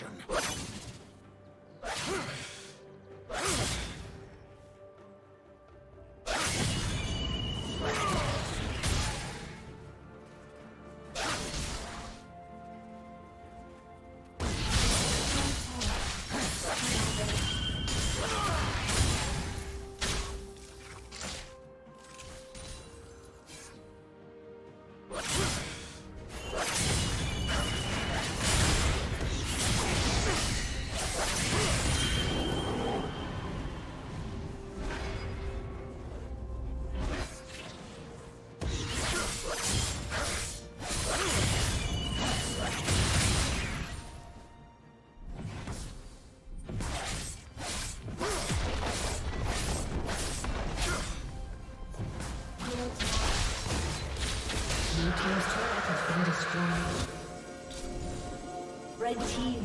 destruction.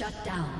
Shut down.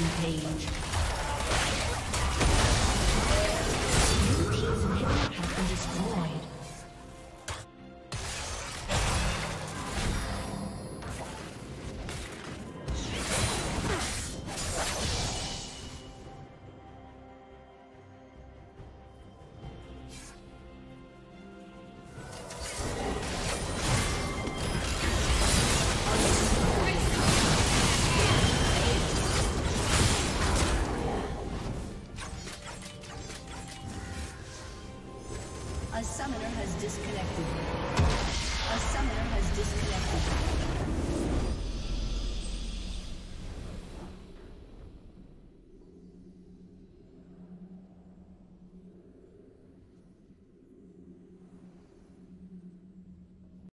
Rampage. Disconnected.